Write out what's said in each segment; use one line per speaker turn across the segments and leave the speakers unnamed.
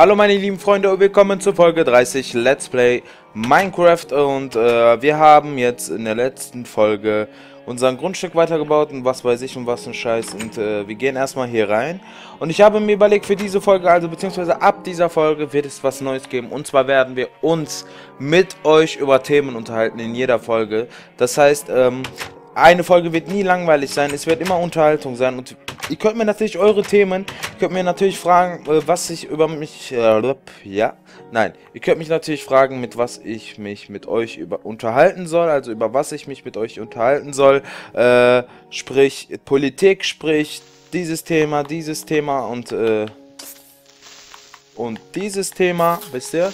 Hallo meine lieben Freunde und willkommen zur Folge 30 Let's Play Minecraft. Und äh, wir haben jetzt in der letzten Folge unser Grundstück weitergebaut und was weiß ich und was ein Scheiß. Und äh, wir gehen erstmal hier rein. Und ich habe mir überlegt für diese Folge, also beziehungsweise ab dieser Folge wird es was Neues geben. Und zwar werden wir uns mit euch über Themen unterhalten in jeder Folge, das heißt, ähm, eine Folge wird nie langweilig sein, es wird immer Unterhaltung sein. Und ihr könnt mir natürlich eure Themen, ihr könnt mir natürlich fragen, äh, was ich über mich, äh, ja, nein, ihr könnt mich natürlich fragen, mit was ich mich mit euch über unterhalten soll, also über was ich mich mit euch unterhalten soll, äh, sprich Politik, sprich dieses Thema, dieses Thema und, äh, und dieses Thema, wisst ihr?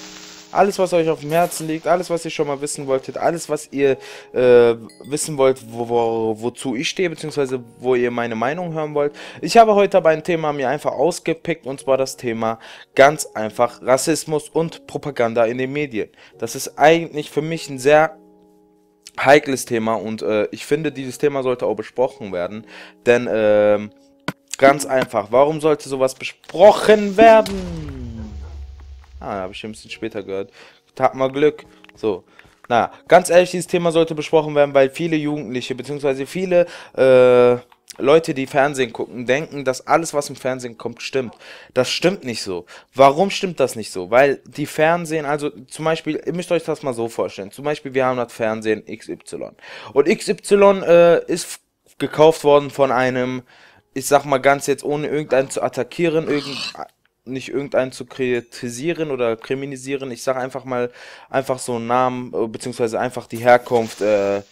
Alles, was euch auf dem Herzen liegt, alles, was ihr schon mal wissen wolltet, alles, was ihr äh, wissen wollt, wo, wo, wozu ich stehe, beziehungsweise wo ihr meine Meinung hören wollt. Ich habe heute aber ein Thema mir einfach ausgepickt, und zwar das Thema ganz einfach Rassismus und Propaganda in den Medien. Das ist eigentlich für mich ein sehr heikles Thema und äh, ich finde, dieses Thema sollte auch besprochen werden, denn äh, ganz einfach, warum sollte sowas besprochen werden? Ah, habe ich ein bisschen später gehört. Tag mal Glück. So. Na, ganz ehrlich, dieses Thema sollte besprochen werden, weil viele Jugendliche, beziehungsweise viele äh, Leute, die Fernsehen gucken, denken, dass alles, was im Fernsehen kommt, stimmt. Das stimmt nicht so. Warum stimmt das nicht so? Weil die Fernsehen, also zum Beispiel, ihr müsst euch das mal so vorstellen. Zum Beispiel, wir haben das Fernsehen XY. Und XY äh, ist gekauft worden von einem, ich sag mal ganz jetzt, ohne irgendeinen zu attackieren, irgend, nicht irgendeinen zu kritisieren oder kriminalisieren. Ich sage einfach mal einfach so einen Namen, äh, beziehungsweise einfach die Herkunft äh,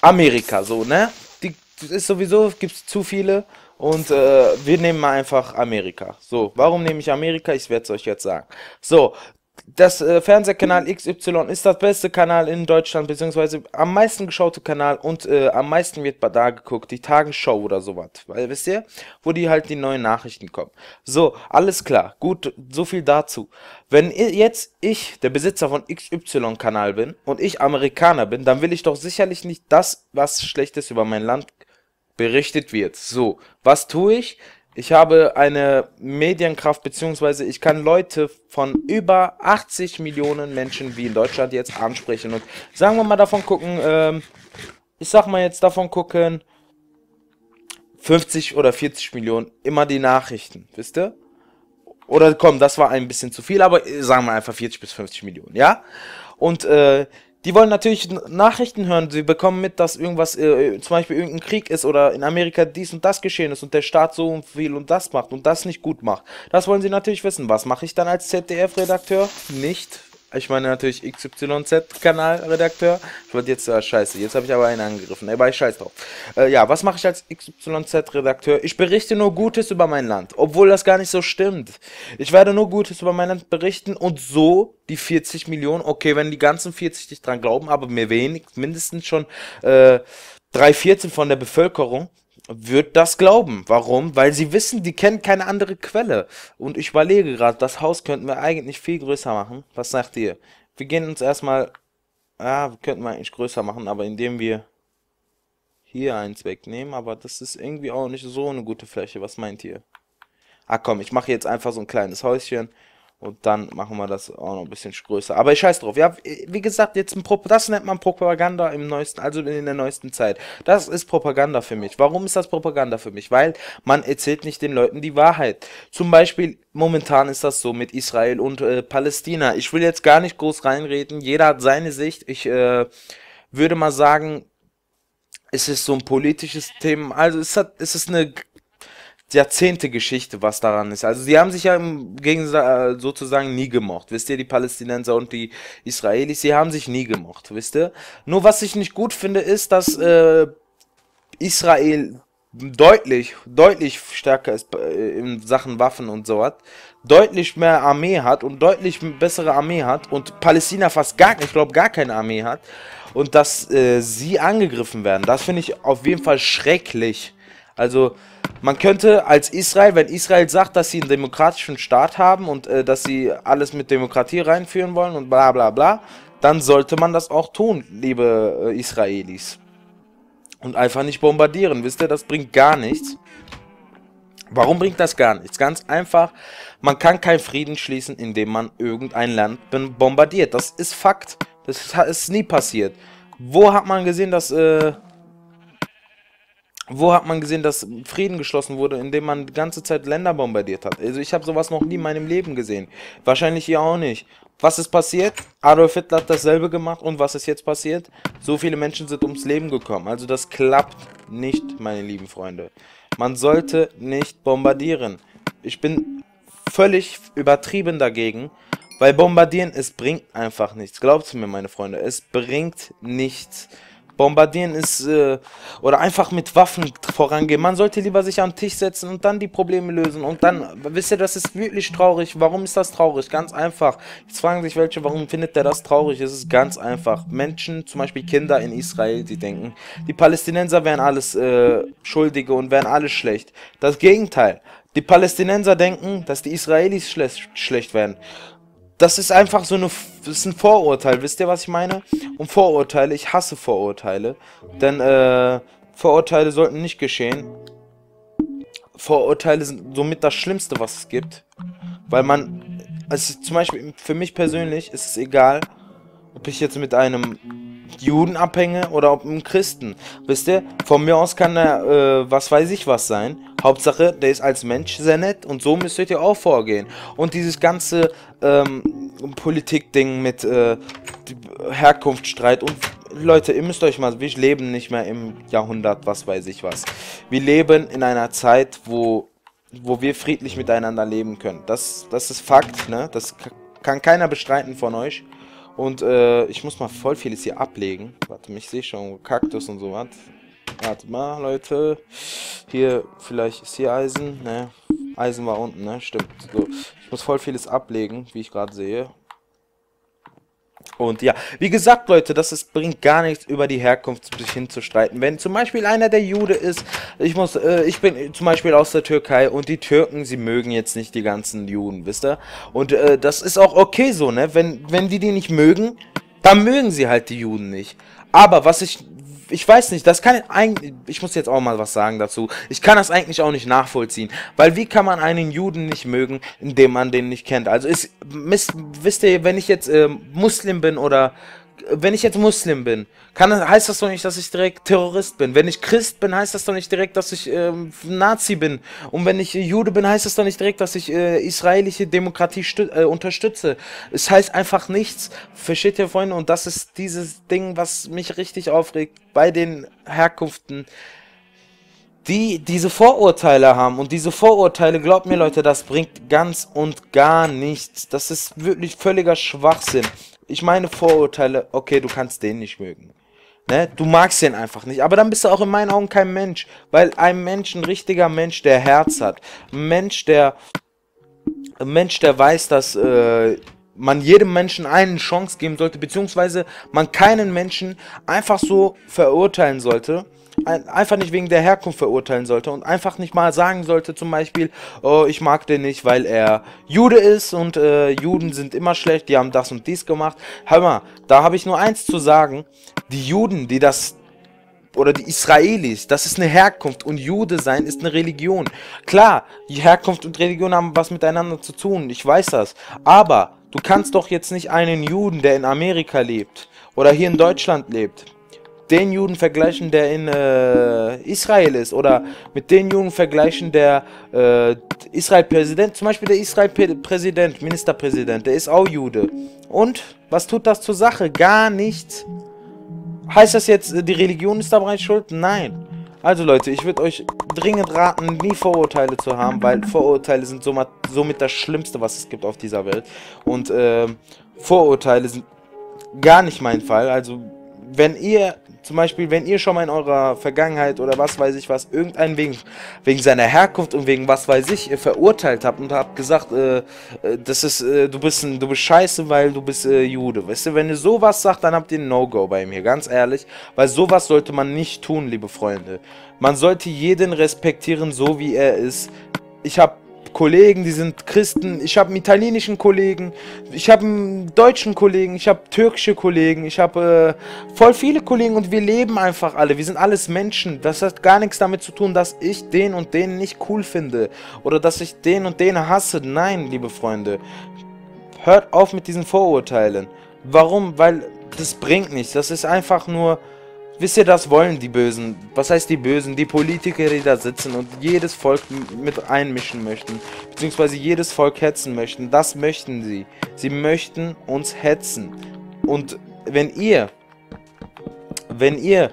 Amerika, so, ne? Die ist sowieso, gibt es zu viele und äh, wir nehmen mal einfach Amerika. So, warum nehme ich Amerika? Ich werde es euch jetzt sagen. So, das äh, Fernsehkanal XY ist das beste Kanal in Deutschland, beziehungsweise am meisten geschaute Kanal und äh, am meisten wird da geguckt, die Tagesschau oder sowas. Weil, wisst ihr, wo die halt die neuen Nachrichten kommen. So, alles klar, gut, so viel dazu. Wenn jetzt ich der Besitzer von XY-Kanal bin und ich Amerikaner bin, dann will ich doch sicherlich nicht das, was Schlechtes über mein Land berichtet wird. So, was tue ich? Ich habe eine Medienkraft, beziehungsweise ich kann Leute von über 80 Millionen Menschen wie in Deutschland jetzt ansprechen. Und sagen wir mal davon gucken, ähm, ich sag mal jetzt davon gucken, 50 oder 40 Millionen, immer die Nachrichten, wisst ihr? Oder komm, das war ein bisschen zu viel, aber sagen wir einfach 40 bis 50 Millionen, ja? Und äh, die wollen natürlich Nachrichten hören. Sie bekommen mit, dass irgendwas, äh, zum Beispiel irgendein Krieg ist oder in Amerika dies und das geschehen ist und der Staat so viel und das macht und das nicht gut macht. Das wollen sie natürlich wissen. Was mache ich dann als ZDF-Redakteur? Nicht ich meine natürlich XYZ-Kanalredakteur. Ich wollte jetzt, äh, scheiße, jetzt habe ich aber einen angegriffen. Aber ich scheiß drauf. Äh, ja, was mache ich als XYZ-Redakteur? Ich berichte nur Gutes über mein Land, obwohl das gar nicht so stimmt. Ich werde nur Gutes über mein Land berichten und so die 40 Millionen, okay, wenn die ganzen 40 nicht dran glauben, aber mir wenig, mindestens schon äh, drei Viertel von der Bevölkerung, wird das glauben. Warum? Weil sie wissen, die kennen keine andere Quelle. Und ich überlege gerade, das Haus könnten wir eigentlich viel größer machen. Was sagt ihr? Wir gehen uns erstmal, ja, könnten wir eigentlich größer machen, aber indem wir hier eins wegnehmen, aber das ist irgendwie auch nicht so eine gute Fläche. Was meint ihr? Ah komm, ich mache jetzt einfach so ein kleines Häuschen und dann machen wir das auch noch ein bisschen größer. Aber ich scheiß drauf. Ja, wie gesagt, jetzt ein Pro das nennt man Propaganda im neuesten, also in der neuesten Zeit. Das ist Propaganda für mich. Warum ist das Propaganda für mich? Weil man erzählt nicht den Leuten die Wahrheit. Zum Beispiel, momentan ist das so mit Israel und äh, Palästina. Ich will jetzt gar nicht groß reinreden. Jeder hat seine Sicht. Ich äh, würde mal sagen, es ist so ein politisches Thema. Also es, hat, es ist eine Jahrzehnte Geschichte, was daran ist. Also sie haben sich ja im Gegensatz äh, sozusagen nie gemocht. Wisst ihr, die Palästinenser und die Israelis, sie haben sich nie gemocht, wisst ihr? Nur was ich nicht gut finde, ist, dass äh, Israel deutlich, deutlich stärker ist äh, in Sachen Waffen und so hat, deutlich mehr Armee hat und deutlich bessere Armee hat und Palästina fast gar, ich glaube gar keine Armee hat und dass äh, sie angegriffen werden. Das finde ich auf jeden Fall schrecklich. Also man könnte als Israel, wenn Israel sagt, dass sie einen demokratischen Staat haben und äh, dass sie alles mit Demokratie reinführen wollen und bla bla bla, dann sollte man das auch tun, liebe äh, Israelis. Und einfach nicht bombardieren, wisst ihr, das bringt gar nichts. Warum bringt das gar nichts? Ganz einfach, Man kann keinen Frieden schließen, indem man irgendein Land bombardiert. Das ist Fakt. Das ist nie passiert. Wo hat man gesehen, dass äh, wo hat man gesehen, dass Frieden geschlossen wurde, indem man die ganze Zeit Länder bombardiert hat? Also ich habe sowas noch nie in meinem Leben gesehen. Wahrscheinlich ihr auch nicht. Was ist passiert? Adolf Hitler hat dasselbe gemacht und was ist jetzt passiert? So viele Menschen sind ums Leben gekommen. Also das klappt nicht, meine lieben Freunde. Man sollte nicht bombardieren. Ich bin völlig übertrieben dagegen, weil bombardieren, es bringt einfach nichts. Glaubt mir, meine Freunde, es bringt nichts. Bombardieren ist, äh, oder einfach mit Waffen vorangehen. Man sollte lieber sich den Tisch setzen und dann die Probleme lösen. Und dann, wisst ihr, das ist wirklich traurig. Warum ist das traurig? Ganz einfach. Jetzt fragen sich welche, warum findet der das traurig? Es ist ganz einfach. Menschen, zum Beispiel Kinder in Israel, die denken, die Palästinenser wären alles äh, Schuldige und wären alles schlecht. Das Gegenteil. Die Palästinenser denken, dass die Israelis schlecht, schlecht werden das ist einfach so eine, das ist ein Vorurteil, wisst ihr, was ich meine? Und Vorurteile, ich hasse Vorurteile, denn äh, Vorurteile sollten nicht geschehen. Vorurteile sind somit das Schlimmste, was es gibt, weil man, also zum Beispiel für mich persönlich ist es egal, ob ich jetzt mit einem Juden abhänge oder ob ein Christen. Wisst ihr, von mir aus kann er, äh, was weiß ich was sein. Hauptsache, der ist als Mensch sehr nett und so müsstet ihr auch vorgehen. Und dieses ganze ähm, Politik-Ding mit äh, Herkunftsstreit und Leute, ihr müsst euch mal, wir leben nicht mehr im Jahrhundert, was weiß ich was. Wir leben in einer Zeit, wo, wo wir friedlich miteinander leben können. Das, das ist Fakt, ne? Das kann keiner bestreiten von euch. Und äh, ich muss mal voll vieles hier ablegen. Warte, ich sehe schon Kaktus und so was. Warte mal, Leute. Hier, vielleicht ist hier Eisen. Ne, Eisen war unten, ne? Stimmt. So. Ich muss voll vieles ablegen, wie ich gerade sehe. Und ja, wie gesagt, Leute, das ist, bringt gar nichts, über die Herkunft sich hinzustreiten. Wenn zum Beispiel einer der Jude ist, ich muss, äh, ich bin zum Beispiel aus der Türkei und die Türken, sie mögen jetzt nicht die ganzen Juden, wisst ihr? Und äh, das ist auch okay so, ne? Wenn, wenn die die nicht mögen, dann mögen sie halt die Juden nicht. Aber was ich ich weiß nicht, das kann eigentlich, ich muss jetzt auch mal was sagen dazu. Ich kann das eigentlich auch nicht nachvollziehen, weil wie kann man einen Juden nicht mögen, indem man den nicht kennt? Also ist, wisst ihr, wenn ich jetzt äh, Muslim bin oder wenn ich jetzt Muslim bin, kann, heißt das doch nicht, dass ich direkt Terrorist bin. Wenn ich Christ bin, heißt das doch nicht direkt, dass ich ähm, Nazi bin. Und wenn ich Jude bin, heißt das doch nicht direkt, dass ich äh, israelische Demokratie äh, unterstütze. Es heißt einfach nichts. Versteht ihr, Freunde? Und das ist dieses Ding, was mich richtig aufregt bei den Herkunften die diese Vorurteile haben. Und diese Vorurteile, glaubt mir Leute, das bringt ganz und gar nichts. Das ist wirklich völliger Schwachsinn. Ich meine Vorurteile, okay, du kannst den nicht mögen. Ne? Du magst den einfach nicht. Aber dann bist du auch in meinen Augen kein Mensch. Weil ein Mensch, ein richtiger Mensch, der Herz hat. Ein Mensch, der. Ein Mensch, der weiß, dass äh, man jedem Menschen eine Chance geben sollte, beziehungsweise man keinen Menschen einfach so verurteilen sollte einfach nicht wegen der Herkunft verurteilen sollte und einfach nicht mal sagen sollte, zum Beispiel, oh, ich mag den nicht, weil er Jude ist und äh, Juden sind immer schlecht, die haben das und dies gemacht. Hör mal, da habe ich nur eins zu sagen. Die Juden, die das oder die Israelis, das ist eine Herkunft und Jude sein ist eine Religion. Klar, die Herkunft und Religion haben was miteinander zu tun, ich weiß das. Aber du kannst doch jetzt nicht einen Juden, der in Amerika lebt oder hier in Deutschland lebt, den Juden vergleichen, der in äh, Israel ist, oder mit den Juden vergleichen, der äh, Israel-Präsident, zum Beispiel der Israel-Präsident, Ministerpräsident, der ist auch Jude. Und was tut das zur Sache? Gar nichts. Heißt das jetzt, die Religion ist dabei schuld? Nein. Also Leute, ich würde euch dringend raten, nie Vorurteile zu haben, weil Vorurteile sind somit, somit das Schlimmste, was es gibt auf dieser Welt. Und äh, Vorurteile sind gar nicht mein Fall. Also wenn ihr zum Beispiel, wenn ihr schon mal in eurer Vergangenheit oder was weiß ich was, irgendeinen wegen, wegen seiner Herkunft und wegen was weiß ich verurteilt habt und habt gesagt, äh, äh, das ist, äh, du bist ein, du bist scheiße, weil du bist äh, Jude. Weißt du, wenn ihr sowas sagt, dann habt ihr ein No-Go bei mir, ganz ehrlich. Weil sowas sollte man nicht tun, liebe Freunde. Man sollte jeden respektieren, so wie er ist. Ich habe Kollegen, die sind Christen. Ich habe einen italienischen Kollegen. Ich habe einen deutschen Kollegen. Ich habe türkische Kollegen. Ich habe äh, voll viele Kollegen und wir leben einfach alle. Wir sind alles Menschen. Das hat gar nichts damit zu tun, dass ich den und den nicht cool finde. Oder dass ich den und den hasse. Nein, liebe Freunde. Hört auf mit diesen Vorurteilen. Warum? Weil das bringt nichts. Das ist einfach nur Wisst ihr, das wollen die Bösen. Was heißt die Bösen? Die Politiker, die da sitzen und jedes Volk mit einmischen möchten. Beziehungsweise jedes Volk hetzen möchten. Das möchten sie. Sie möchten uns hetzen. Und wenn ihr, wenn ihr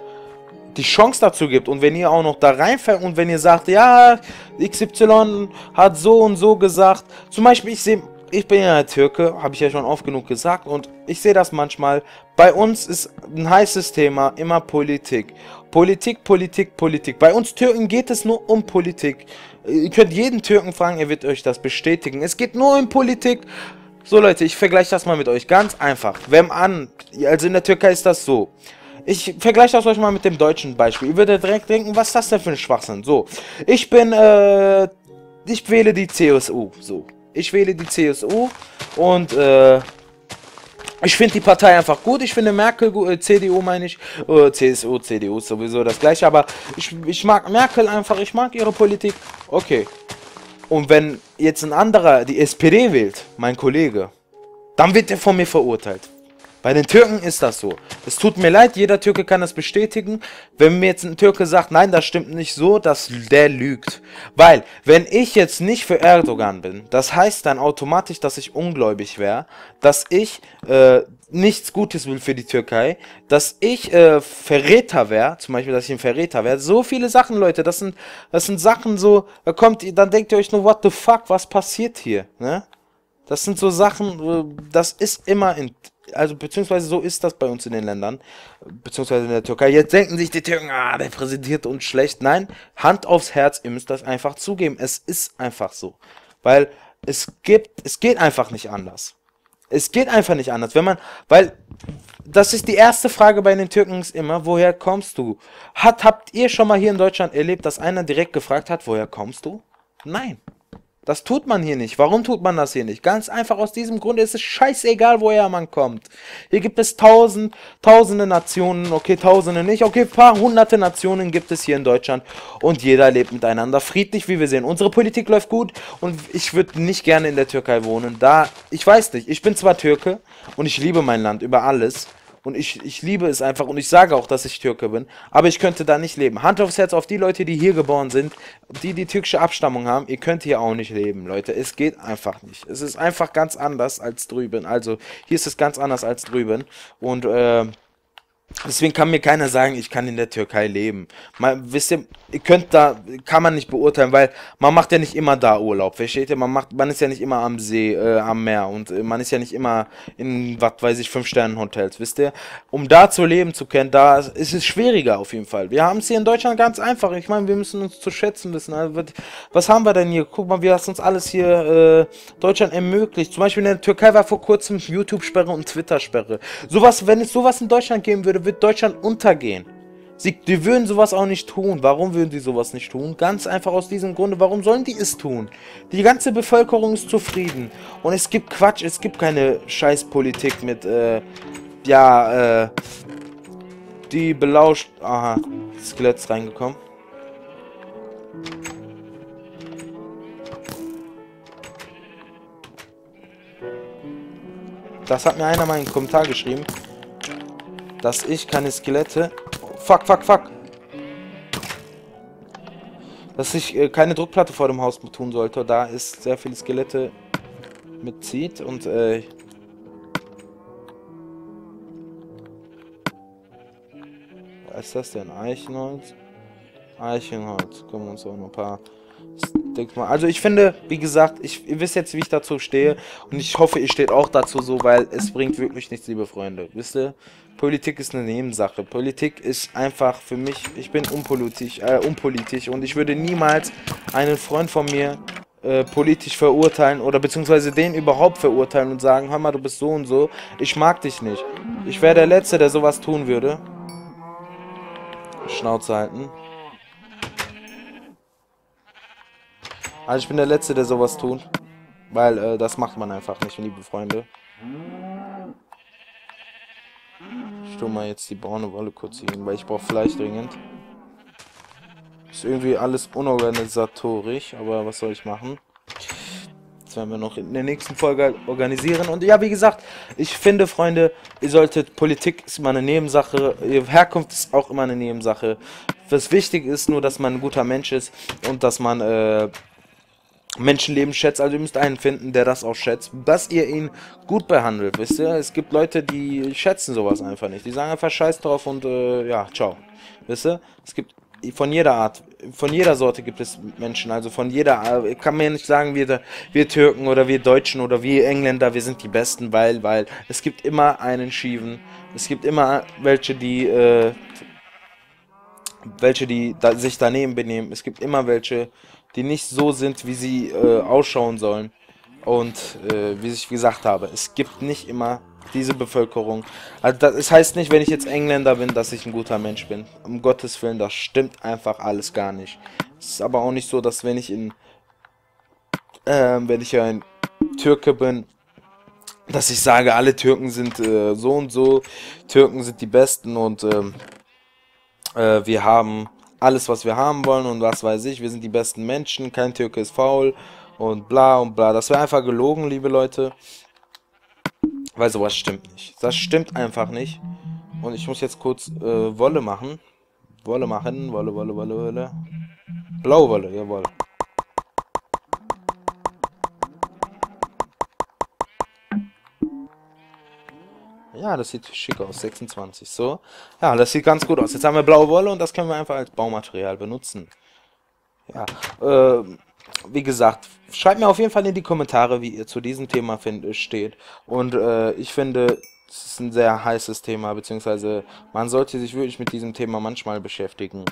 die Chance dazu gibt und wenn ihr auch noch da reinfällt und wenn ihr sagt, ja, XY hat so und so gesagt. Zum Beispiel, ich sehe ich bin ja Türke, habe ich ja schon oft genug gesagt und ich sehe das manchmal. Bei uns ist ein heißes Thema immer Politik. Politik, Politik, Politik. Bei uns Türken geht es nur um Politik. Ihr könnt jeden Türken fragen, er wird euch das bestätigen. Es geht nur um Politik. So Leute, ich vergleiche das mal mit euch. Ganz einfach. Wenn an, also in der Türkei ist das so. Ich vergleiche das euch mal mit dem deutschen Beispiel. Ihr würdet direkt denken, was ist das denn für ein Schwachsinn? So, ich bin, äh, ich wähle die CSU. So, ich wähle die CSU und äh, ich finde die Partei einfach gut. Ich finde Merkel, äh, CDU meine ich, äh, CSU, CDU ist sowieso das gleiche, aber ich, ich mag Merkel einfach, ich mag ihre Politik. Okay. Und wenn jetzt ein anderer die SPD wählt, mein Kollege, dann wird er von mir verurteilt. Bei den Türken ist das so. Es tut mir leid, jeder Türke kann das bestätigen. Wenn mir jetzt ein Türke sagt, nein, das stimmt nicht so, dass der lügt. Weil, wenn ich jetzt nicht für Erdogan bin, das heißt dann automatisch, dass ich ungläubig wäre, dass ich äh, nichts Gutes will für die Türkei, dass ich äh, Verräter wäre, zum Beispiel, dass ich ein Verräter wäre. So viele Sachen, Leute, das sind, das sind Sachen so, da kommt, dann denkt ihr euch nur, what the fuck, was passiert hier, ne? Das sind so Sachen, das ist immer in, also beziehungsweise so ist das bei uns in den Ländern, beziehungsweise in der Türkei. Jetzt denken sich die Türken, ah, der präsentiert uns schlecht. Nein, Hand aufs Herz, ihr müsst das einfach zugeben. Es ist einfach so. Weil es gibt, es geht einfach nicht anders. Es geht einfach nicht anders. Wenn man, weil das ist die erste Frage bei den Türken immer, woher kommst du? Hat, habt ihr schon mal hier in Deutschland erlebt, dass einer direkt gefragt hat, woher kommst du? Nein. Das tut man hier nicht. Warum tut man das hier nicht? Ganz einfach aus diesem Grund ist es scheißegal, woher man kommt. Hier gibt es tausend, tausende Nationen, okay, tausende nicht, okay, paar hunderte Nationen gibt es hier in Deutschland und jeder lebt miteinander friedlich, wie wir sehen. Unsere Politik läuft gut und ich würde nicht gerne in der Türkei wohnen. Da, ich weiß nicht, ich bin zwar Türke und ich liebe mein Land über alles, und ich, ich liebe es einfach und ich sage auch, dass ich Türke bin. Aber ich könnte da nicht leben. Hand aufs Herz auf die Leute, die hier geboren sind, die die türkische Abstammung haben. Ihr könnt hier auch nicht leben, Leute. Es geht einfach nicht. Es ist einfach ganz anders als drüben. Also hier ist es ganz anders als drüben. Und äh, Deswegen kann mir keiner sagen, ich kann in der Türkei leben. Man, wisst ihr, ihr könnt da, kann man nicht beurteilen, weil man macht ja nicht immer da Urlaub, versteht ihr? Man macht, man ist ja nicht immer am See, äh, am Meer und äh, man ist ja nicht immer in, was weiß ich, Fünf-Sternen-Hotels, wisst ihr? Um da zu leben zu können, da ist es schwieriger auf jeden Fall. Wir haben es hier in Deutschland ganz einfach. Ich meine, wir müssen uns zu schätzen wissen. Also, was haben wir denn hier? Guck mal, wir haben uns alles hier äh, Deutschland ermöglicht. Zum Beispiel in der Türkei war vor kurzem YouTube-Sperre und Twitter-Sperre. Sowas, wenn es sowas in Deutschland geben würde, wird Deutschland untergehen. Sie, die würden sowas auch nicht tun. Warum würden die sowas nicht tun? Ganz einfach aus diesem Grunde. Warum sollen die es tun? Die ganze Bevölkerung ist zufrieden. Und es gibt Quatsch. Es gibt keine Scheißpolitik mit, äh, ja, äh, die belauscht... Aha, Skelett ist reingekommen. Das hat mir einer mal in den Kommentar geschrieben dass ich keine Skelette... fuck, fuck, fuck. Dass ich äh, keine Druckplatte vor dem Haus tun sollte, da es sehr viele Skelette mitzieht und äh, Was ist das denn? Eichenholz? Eichenholz. Wir uns auch noch ein paar Machen. Also ich finde, wie gesagt, ich, ihr wisst jetzt, wie ich dazu stehe. Und ich hoffe, ihr steht auch dazu so, weil es bringt wirklich nichts, liebe Freunde. Wisst ihr? Politik ist eine Nebensache. Politik ist einfach für mich, ich bin unpolitisch, äh, unpolitisch und ich würde niemals einen Freund von mir äh, politisch verurteilen oder beziehungsweise den überhaupt verurteilen und sagen, hör mal, du bist so und so, ich mag dich nicht. Ich wäre der Letzte, der sowas tun würde. Schnauze halten. Also ich bin der Letzte, der sowas tut. Weil äh, das macht man einfach nicht, liebe Freunde. Ich tue mal jetzt die braune Wolle kurz hier hin, weil ich brauche Fleisch dringend. Ist irgendwie alles unorganisatorisch, aber was soll ich machen? Das werden wir noch in der nächsten Folge organisieren. Und ja, wie gesagt, ich finde, Freunde, ihr solltet, Politik ist immer eine Nebensache, Herkunft ist auch immer eine Nebensache. Was wichtig ist nur, dass man ein guter Mensch ist und dass man äh, Menschenleben schätzt. Also ihr müsst einen finden, der das auch schätzt, dass ihr ihn gut behandelt, wisst ihr? Es gibt Leute, die schätzen sowas einfach nicht. Die sagen einfach Scheiß drauf und äh, ja, ciao. Wisst ihr? Es gibt von jeder Art, von jeder Sorte gibt es Menschen, also von jeder, ich kann mir nicht sagen, wir, wir Türken oder wir Deutschen oder wir Engländer, wir sind die Besten, weil, weil es gibt immer einen Schieven, es gibt immer welche, die, äh, welche, die da, sich daneben benehmen, es gibt immer welche, die nicht so sind, wie sie äh, ausschauen sollen und äh, wie ich gesagt habe, es gibt nicht immer diese Bevölkerung. Also das, das heißt nicht, wenn ich jetzt Engländer bin, dass ich ein guter Mensch bin. Um Gottes Willen, das stimmt einfach alles gar nicht. Es ist aber auch nicht so, dass wenn ich in, äh, wenn ich ein Türke bin, dass ich sage, alle Türken sind äh, so und so, Türken sind die Besten und ähm, äh, wir haben alles, was wir haben wollen und was weiß ich, wir sind die besten Menschen, kein Türke ist faul und bla und bla. Das wäre einfach gelogen, liebe Leute. Weil sowas stimmt nicht. Das stimmt einfach nicht. Und ich muss jetzt kurz äh, Wolle machen. Wolle machen. Wolle, Wolle, Wolle, Wolle. Blaue Wolle, jawohl. Ja, das sieht schick aus. 26. So. Ja, das sieht ganz gut aus. Jetzt haben wir blaue Wolle und das können wir einfach als Baumaterial benutzen. Ja. Äh, wie gesagt, schreibt mir auf jeden Fall in die Kommentare, wie ihr zu diesem Thema find, steht. Und äh, ich finde, es ist ein sehr heißes Thema, beziehungsweise man sollte sich wirklich mit diesem Thema manchmal beschäftigen.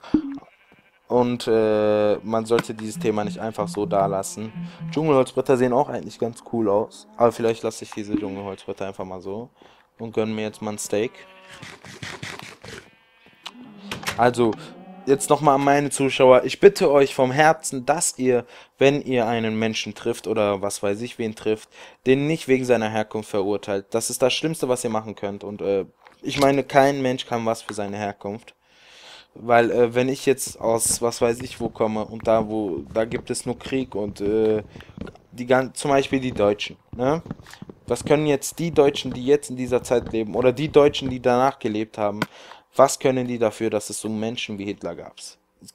Und äh, man sollte dieses Thema nicht einfach so da lassen. Dschungelholzbretter sehen auch eigentlich ganz cool aus. Aber vielleicht lasse ich diese Dschungelholzbretter einfach mal so. Und gönne mir jetzt mal ein Steak. Also, jetzt nochmal an meine Zuschauer. Ich bitte euch vom Herzen, dass ihr, wenn ihr einen Menschen trifft oder was weiß ich wen trifft, den nicht wegen seiner Herkunft verurteilt. Das ist das Schlimmste, was ihr machen könnt. Und äh, ich meine, kein Mensch kann was für seine Herkunft. Weil äh, wenn ich jetzt aus was weiß ich wo komme und da wo da gibt es nur Krieg und äh, die zum Beispiel die Deutschen, ne? Was können jetzt die Deutschen, die jetzt in dieser Zeit leben oder die Deutschen, die danach gelebt haben, was können die dafür, dass es so Menschen wie Hitler gab?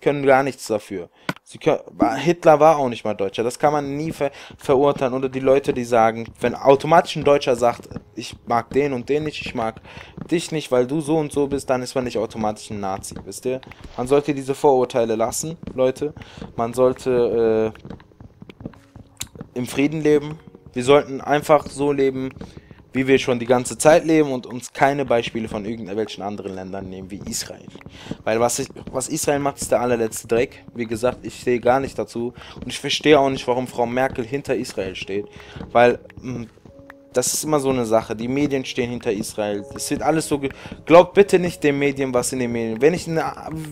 Können gar nichts dafür. Können, Hitler war auch nicht mal Deutscher. Das kann man nie ver verurteilen. Oder die Leute, die sagen, wenn automatisch ein Deutscher sagt, ich mag den und den nicht, ich mag dich nicht, weil du so und so bist, dann ist man nicht automatisch ein Nazi, wisst ihr? Man sollte diese Vorurteile lassen, Leute. Man sollte äh, im Frieden leben. Wir sollten einfach so leben, wie wir schon die ganze Zeit leben und uns keine Beispiele von irgendwelchen anderen Ländern nehmen, wie Israel. Weil was, ich, was Israel macht, ist der allerletzte Dreck. Wie gesagt, ich stehe gar nicht dazu. Und ich verstehe auch nicht, warum Frau Merkel hinter Israel steht. Weil mh, das ist immer so eine Sache. Die Medien stehen hinter Israel. Es wird alles so. Glaubt bitte nicht den Medien, was in den Medien. Wenn ich eine,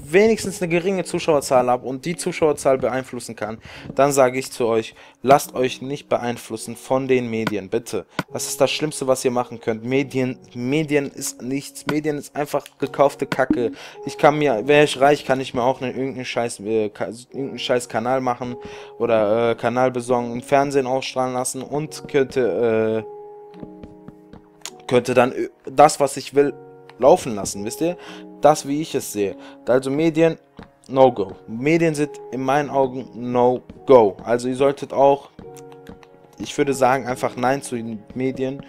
wenigstens eine geringe Zuschauerzahl habe und die Zuschauerzahl beeinflussen kann, dann sage ich zu euch, lasst euch nicht beeinflussen von den Medien, bitte. Das ist das Schlimmste, was ihr machen könnt. Medien, Medien ist nichts. Medien ist einfach gekaufte Kacke. Ich kann mir, wäre ich reich, kann ich mir auch einen, irgendeinen Scheiß, äh, irgendeinen Scheiß Kanal machen oder äh, Kanal besorgen, im Fernsehen ausstrahlen lassen und könnte äh, könnte dann das, was ich will, laufen lassen, wisst ihr? Das, wie ich es sehe. Also Medien, No-Go. Medien sind in meinen Augen No-Go. Also ihr solltet auch, ich würde sagen, einfach Nein zu den Medien.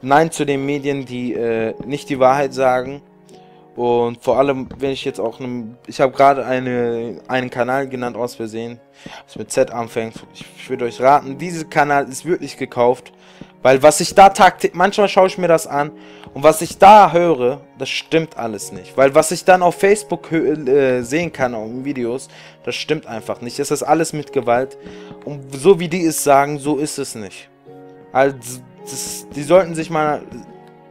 Nein zu den Medien, die äh, nicht die Wahrheit sagen. Und vor allem, wenn ich jetzt auch, einem, ich habe gerade eine, einen Kanal genannt aus Versehen, das mit Z anfängt. Ich, ich würde euch raten, dieser Kanal ist wirklich gekauft. Weil was ich da tagtäglich, manchmal schaue ich mir das an und was ich da höre, das stimmt alles nicht. Weil was ich dann auf Facebook äh, sehen kann, in Videos, das stimmt einfach nicht. Das ist alles mit Gewalt. Und so wie die es sagen, so ist es nicht. Also, das, die sollten sich mal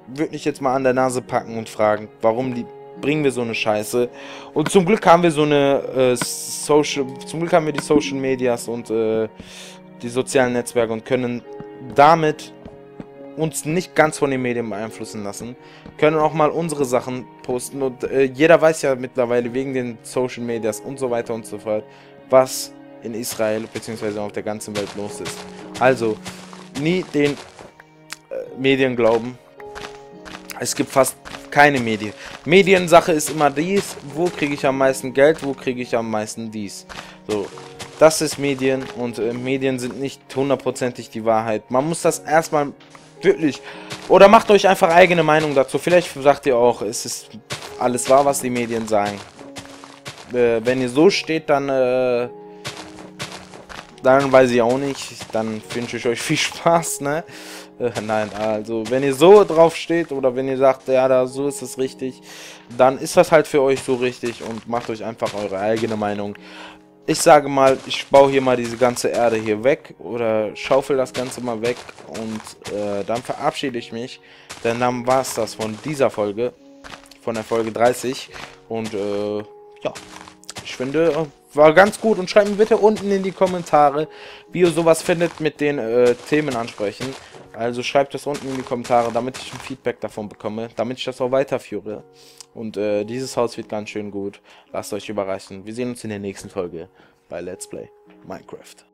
wirklich jetzt mal an der Nase packen und fragen, warum die bringen wir so eine Scheiße. Und zum Glück haben wir so eine äh, Social, zum Glück haben wir die Social Medias und äh, die sozialen Netzwerke und können damit uns nicht ganz von den Medien beeinflussen lassen, können auch mal unsere Sachen posten und äh, jeder weiß ja mittlerweile wegen den Social Medias und so weiter und so fort, was in Israel bzw. auf der ganzen Welt los ist. Also nie den äh, Medien glauben. Es gibt fast keine Medien. Mediensache ist immer dies, wo kriege ich am meisten Geld, wo kriege ich am meisten dies. So, das ist Medien und äh, Medien sind nicht hundertprozentig die Wahrheit. Man muss das erstmal Wirklich. Oder macht euch einfach eigene Meinung dazu. Vielleicht sagt ihr auch, es ist alles wahr, was die Medien sagen. Äh, wenn ihr so steht, dann, äh, dann weiß ich auch nicht. Dann wünsche ich euch viel Spaß, ne? Äh, nein, also wenn ihr so drauf steht oder wenn ihr sagt, ja, da so ist es richtig, dann ist das halt für euch so richtig und macht euch einfach eure eigene Meinung ich sage mal, ich baue hier mal diese ganze Erde hier weg oder schaufel das Ganze mal weg und äh, dann verabschiede ich mich. Denn dann war es das von dieser Folge, von der Folge 30 und äh, ja, ich finde, war ganz gut und schreibt mir bitte unten in die Kommentare, wie ihr sowas findet mit den äh, Themen ansprechen. Also schreibt das unten in die Kommentare, damit ich ein Feedback davon bekomme, damit ich das auch weiterführe. Und äh, dieses Haus wird ganz schön gut. Lasst euch überraschen. Wir sehen uns in der nächsten Folge bei Let's Play Minecraft.